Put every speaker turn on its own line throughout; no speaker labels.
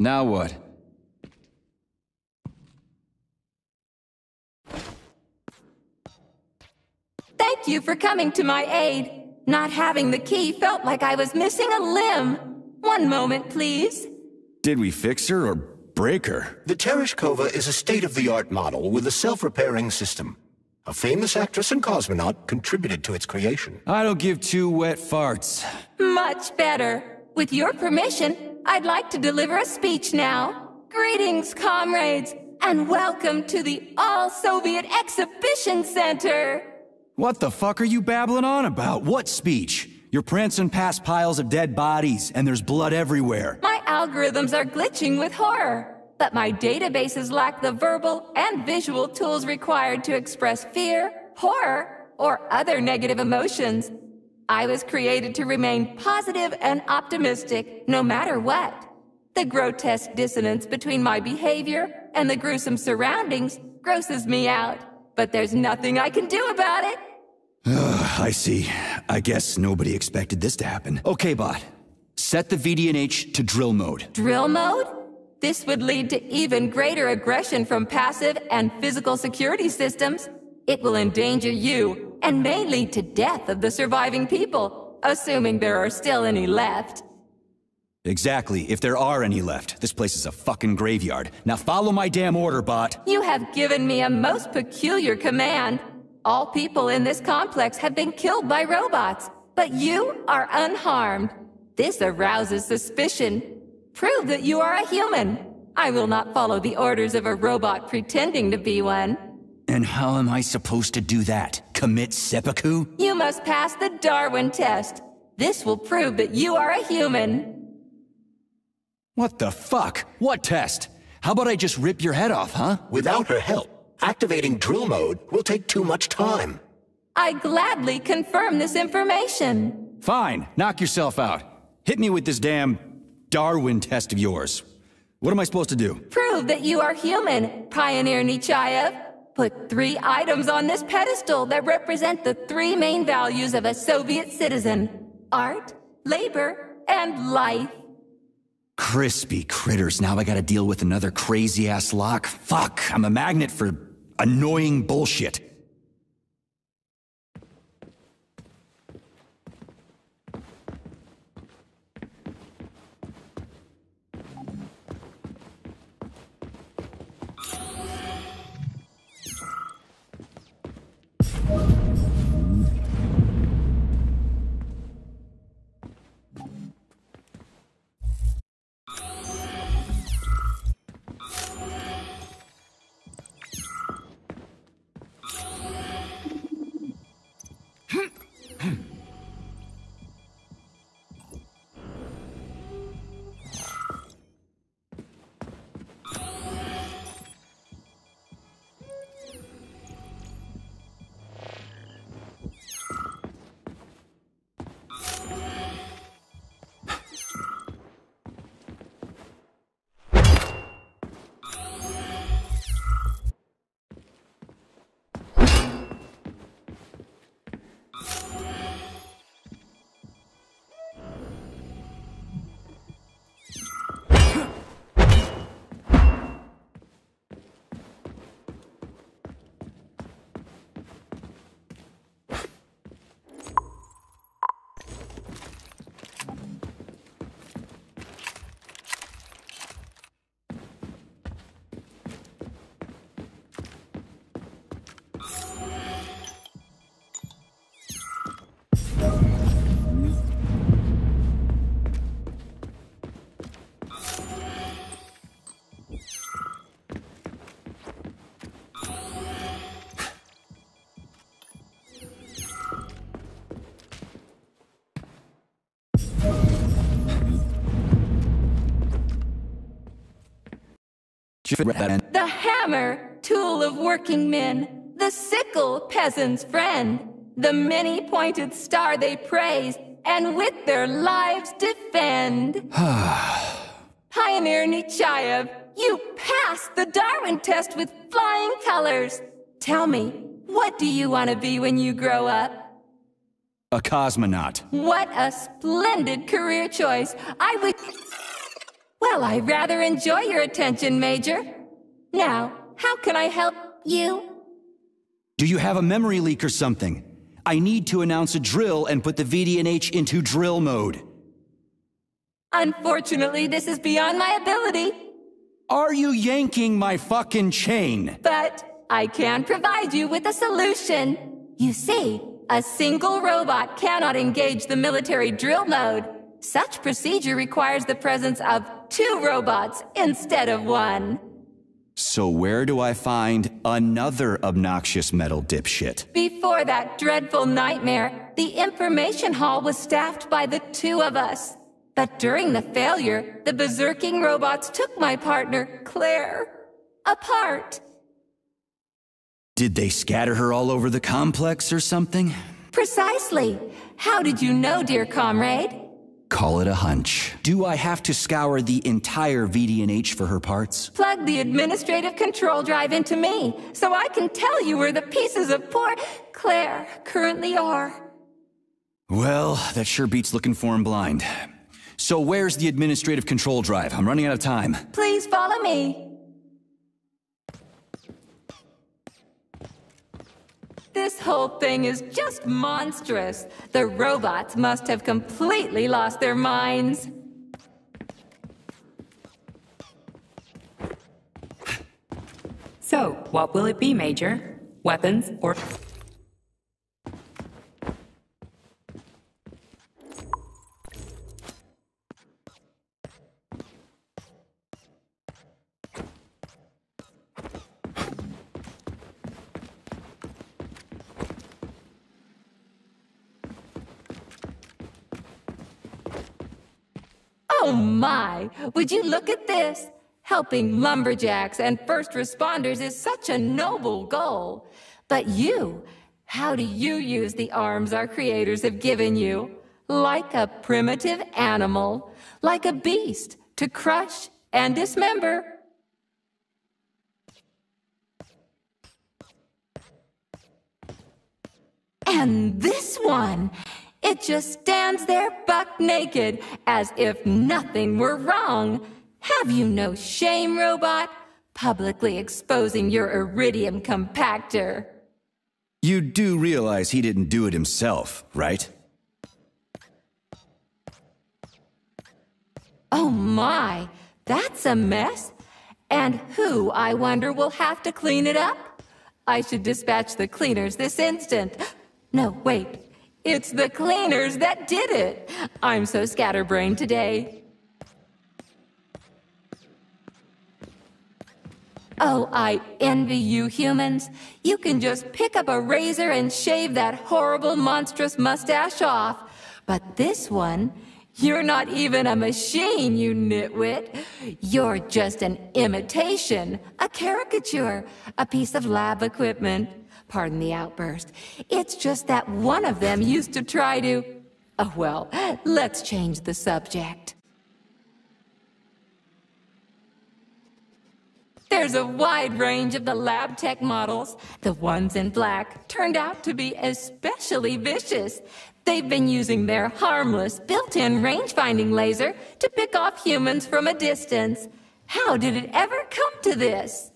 Now what?
Thank you for coming to my aid. Not having the key felt like I was missing a limb. One moment, please.
Did we fix her or break her?
The Tereshkova is a state-of-the-art model with a self-repairing system. A famous actress and cosmonaut contributed to its creation.
I don't give two wet farts.
Much better. With your permission, I'd like to deliver a speech now. Greetings, comrades, and welcome to the All-Soviet Exhibition Center!
What the fuck are you babbling on about? What speech? You're prancing past piles of dead bodies, and there's blood everywhere.
My algorithms are glitching with horror, but my databases lack the verbal and visual tools required to express fear, horror, or other negative emotions. I was created to remain positive and optimistic, no matter what. The grotesque dissonance between my behavior and the gruesome surroundings grosses me out, but there's nothing I can do about it.
I see. I guess nobody expected this to happen. Okay, bot. Set the VDNH to drill mode.
Drill mode? This would lead to even greater aggression from passive and physical security systems. It will endanger you, and may lead to death of the surviving people, assuming there are still any left.
Exactly, if there are any left. This place is a fucking graveyard. Now follow my damn order, bot.
You have given me a most peculiar command. All people in this complex have been killed by robots, but you are unharmed. This arouses suspicion. Prove that you are a human. I will not follow the orders of a robot pretending to be one.
And how am I supposed to do that? Commit seppuku?
You must pass the Darwin test. This will prove that you are a human.
What the fuck? What test? How about I just rip your head off, huh?
Without her help, activating drill mode will take too much time.
I gladly confirm this information.
Fine, knock yourself out. Hit me with this damn Darwin test of yours. What am I supposed to do?
Prove that you are human, Pioneer Nechayev. Put three items on this pedestal that represent the three main values of a Soviet citizen. Art, labor, and life.
Crispy critters, now I gotta deal with another crazy-ass lock. Fuck, I'm a magnet for annoying bullshit.
The hammer, tool of working men. The sickle, peasant's friend. The many-pointed star they praise, and with their lives defend. Pioneer Nechayev, you passed the Darwin test with flying colors. Tell me, what do you want to be when you grow up?
A cosmonaut.
What a splendid career choice. I would... Well, I rather enjoy your attention, Major. Now, how can I help you?
Do you have a memory leak or something? I need to announce a drill and put the VDNH into drill mode.
Unfortunately, this is beyond my ability.
Are you yanking my fucking chain?
But I can provide you with a solution. You see, a single robot cannot engage the military drill mode. Such procedure requires the presence of two robots instead of one.
So where do I find another obnoxious metal dipshit?
Before that dreadful nightmare, the information hall was staffed by the two of us. But during the failure, the berserking robots took my partner, Claire, apart.
Did they scatter her all over the complex or something?
Precisely. How did you know, dear comrade?
Call it a hunch. Do I have to scour the entire VDNH for her parts?
Plug the administrative control drive into me, so I can tell you where the pieces of poor Claire currently are.
Well, that sure beats looking for him blind. So where's the administrative control drive? I'm running out of time.
Please follow me. This whole thing is just monstrous. The robots must have completely lost their minds.
So, what will it be, Major? Weapons or...
Oh my! Would you look at this? Helping lumberjacks and first responders is such a noble goal. But you, how do you use the arms our creators have given you? Like a primitive animal, like a beast, to crush and dismember. And this one, it just stands there buck naked, as if nothing were wrong. Have you no shame, robot? Publicly exposing your iridium compactor.
You do realize he didn't do it himself, right?
Oh my, that's a mess. And who, I wonder, will have to clean it up? I should dispatch the cleaners this instant. No, wait. It's the cleaners that did it. I'm so scatterbrained today. Oh, I envy you humans. You can just pick up a razor and shave that horrible, monstrous mustache off. But this one, you're not even a machine, you nitwit. You're just an imitation, a caricature, a piece of lab equipment. Pardon the outburst. It's just that one of them used to try to... Oh, well, let's change the subject. There's a wide range of the lab tech models. The ones in black turned out to be especially vicious. They've been using their harmless, built-in range-finding laser to pick off humans from a distance. How did it ever come to this?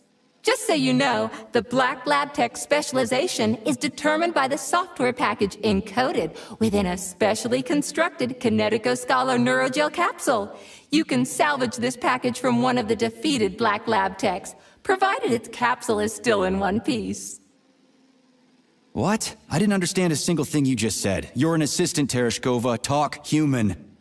Just so you know, the Black Lab Tech specialization is determined by the software package encoded within a specially constructed Kinetico Scala Neurogel capsule. You can salvage this package from one of the defeated Black Lab Techs, provided its capsule is still in one piece.
What? I didn't understand a single thing you just said. You're an assistant, Tereshkova. Talk human.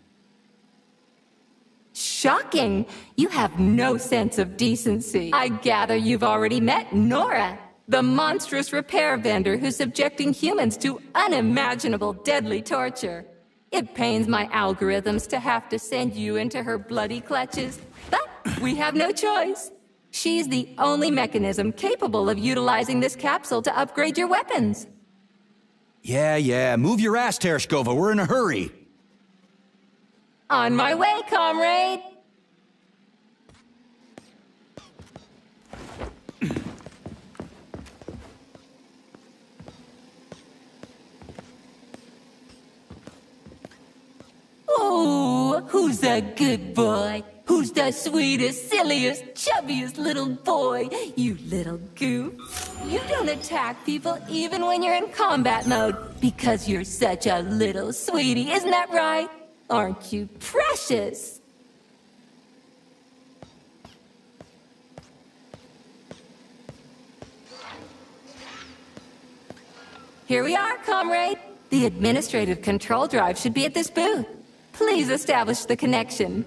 Shocking! You have no sense of decency. I gather you've already met Nora, the monstrous repair vendor who's subjecting humans to unimaginable deadly torture. It pains my algorithms to have to send you into her bloody clutches, but we have no choice. She's the only mechanism capable of utilizing this capsule to upgrade your weapons.
Yeah, yeah. Move your ass, Tereshkova. We're in a hurry.
On my way, comrade! Oh, who's a good boy? Who's the sweetest, silliest, chubbiest little boy? You little goof. You don't attack people even when you're in combat mode because you're such a little sweetie, isn't that right? Aren't you precious? Here we are, comrade. The administrative control drive should be at this booth. Please establish the connection.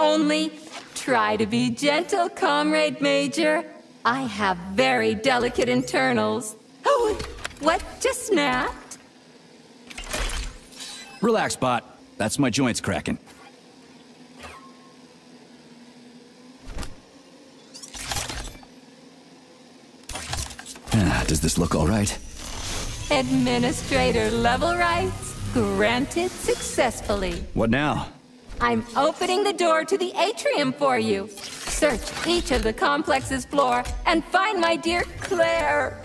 Only try to be gentle, Comrade Major. I have very delicate internals. Oh, what just snapped?
Relax, bot. That's my joints cracking. Ah, does this look all right?
Administrator level rights granted successfully.
What now?
I'm opening the door to the atrium for you. Search each of the complex's floor and find my dear Claire.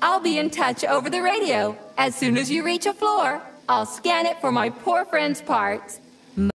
I'll be in touch over the radio. As soon as you reach a floor, I'll scan it for my poor friend's parts.